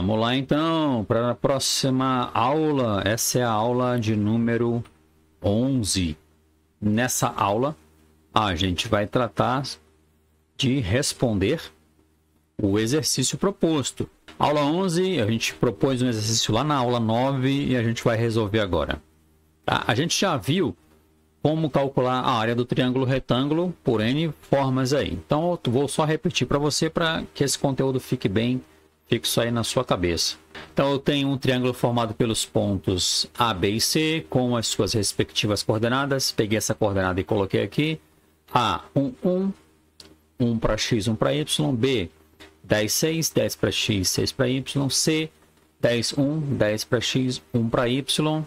Vamos lá então para a próxima aula. Essa é a aula de número 11. Nessa aula, a gente vai tratar de responder o exercício proposto. Aula 11, a gente propôs um exercício lá na aula 9 e a gente vai resolver agora. Tá? A gente já viu como calcular a área do triângulo retângulo por N formas aí. Então, eu vou só repetir para você para que esse conteúdo fique bem fixo aí na sua cabeça. Então eu tenho um triângulo formado pelos pontos A, B e C com as suas respectivas coordenadas. Peguei essa coordenada e coloquei aqui. A, 1, 1, 1 para X, 1 para Y. B, 10, 6, 10 para X, 6 para Y. C, 10, 1, 10 para X, 1 para Y.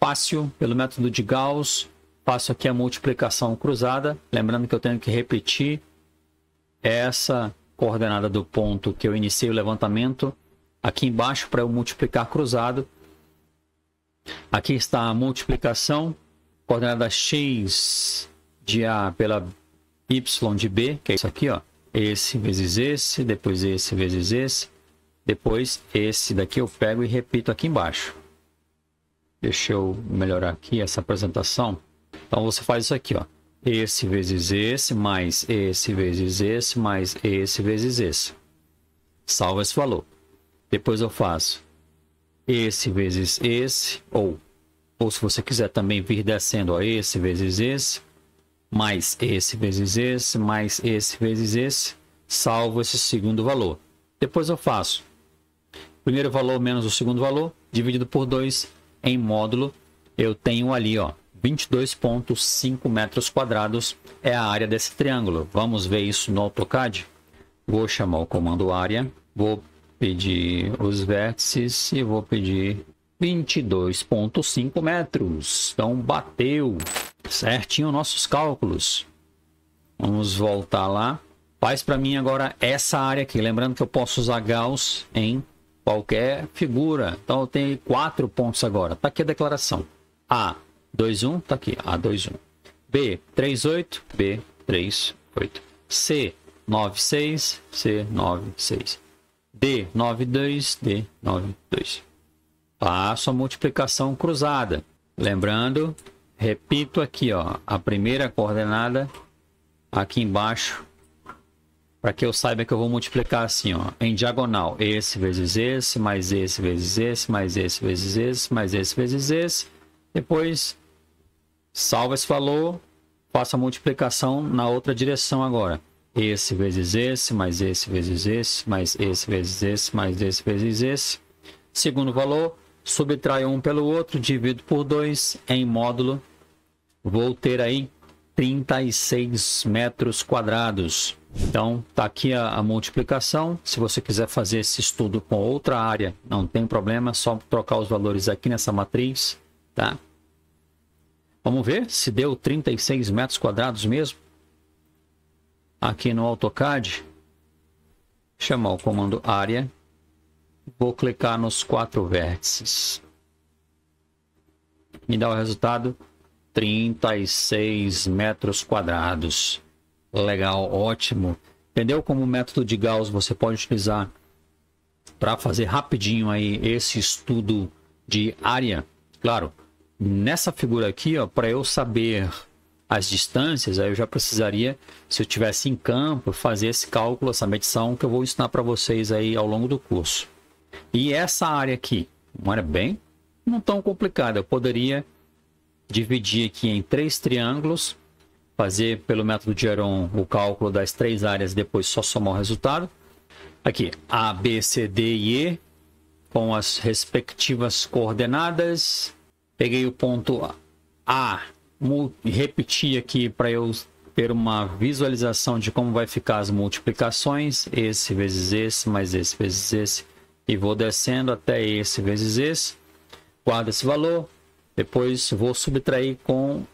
Fácil, pelo método de Gauss, faço aqui a multiplicação cruzada. Lembrando que eu tenho que repetir essa coordenada do ponto que eu iniciei o levantamento aqui embaixo para eu multiplicar cruzado. Aqui está a multiplicação, coordenada x de A pela y de B, que é isso aqui, ó. Esse vezes esse, depois esse vezes esse, depois esse daqui eu pego e repito aqui embaixo. Deixa eu melhorar aqui essa apresentação. Então você faz isso aqui, ó esse vezes esse, mais esse vezes esse, mais esse vezes esse. Salva esse valor. Depois eu faço esse vezes esse, ou, ou se você quiser também vir descendo, ó, esse vezes esse, mais esse vezes esse, mais esse vezes esse, salvo esse segundo valor. Depois eu faço primeiro valor menos o segundo valor, dividido por 2 em módulo. Eu tenho ali, ó, 22,5 metros quadrados é a área desse triângulo. Vamos ver isso no AutoCAD? Vou chamar o comando área, vou pedir os vértices e vou pedir 22,5 metros. Então bateu certinho nossos cálculos. Vamos voltar lá. Faz para mim agora essa área aqui. Lembrando que eu posso usar Gauss em qualquer figura. Então eu tenho quatro pontos agora. Está aqui a declaração. A 21, tá aqui, A21. B, 38, B, 38. C, 96, C, 96. D, 92, D, 92. Faço a multiplicação cruzada. Lembrando, repito aqui, ó, a primeira coordenada aqui embaixo, para que eu saiba que eu vou multiplicar assim, ó, em diagonal, esse vezes esse, mais esse vezes esse, mais esse vezes esse, mais esse vezes esse. Depois Salva esse valor, faça a multiplicação na outra direção agora. Esse vezes esse, mais esse vezes esse, mais esse vezes esse, mais esse vezes esse. Segundo valor, subtraio um pelo outro, divido por 2 em módulo. Vou ter aí 36 metros quadrados. Então, tá aqui a, a, multiplicação. Se você quiser fazer esse estudo com outra área, não tem problema, é só trocar os valores aqui nessa matriz, tá? Vamos ver se deu 36 metros quadrados mesmo. Aqui no AutoCAD, chamar o comando área, vou clicar nos quatro vértices. Me dá o resultado 36 metros quadrados. Legal, ótimo. Entendeu como o método de Gauss você pode utilizar para fazer rapidinho aí esse estudo de área? Claro, Nessa figura aqui, para eu saber as distâncias, aí eu já precisaria, se eu tivesse em campo, fazer esse cálculo, essa medição que eu vou ensinar para vocês aí ao longo do curso. E essa área aqui, uma área bem não tão complicada, eu poderia dividir aqui em três triângulos, fazer pelo método de Heron o cálculo das três áreas, depois só somar o resultado. Aqui, A, B, C, D e E, com as respectivas coordenadas, Peguei o ponto A, repeti aqui para eu ter uma visualização de como vai ficar as multiplicações, esse vezes esse, mais esse vezes esse, e vou descendo até esse vezes esse, guardo esse valor, depois vou subtrair com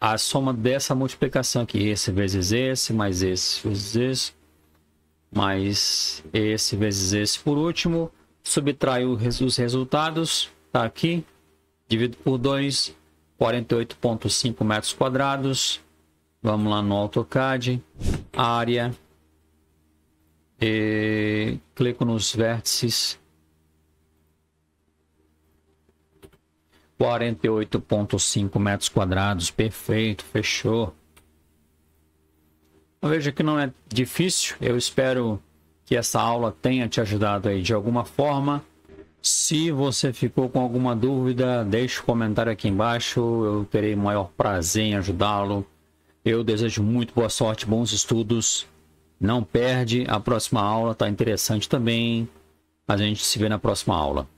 a soma dessa multiplicação aqui, esse vezes esse, mais esse vezes esse, mais esse vezes esse por último, subtraio os resultados, tá aqui, dividido por 2, 48,5 metros quadrados. Vamos lá no AutoCAD, área, e clico nos vértices 48.5 metros quadrados, perfeito, fechou. Veja que não é difícil, eu espero que essa aula tenha te ajudado aí de alguma forma. Se você ficou com alguma dúvida, deixe um comentário aqui embaixo, eu terei o maior prazer em ajudá-lo. Eu desejo muito boa sorte, bons estudos. Não perde, a próxima aula está interessante também. A gente se vê na próxima aula.